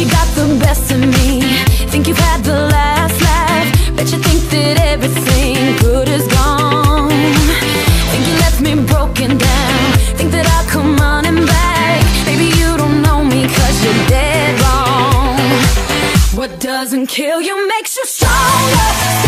you got the best of me. Think you've had the last laugh. Bet you think that everything good is gone. Think you left me broken down. Think that I'll come running back. Maybe you don't know me cause you're dead wrong. What doesn't kill you makes you stronger.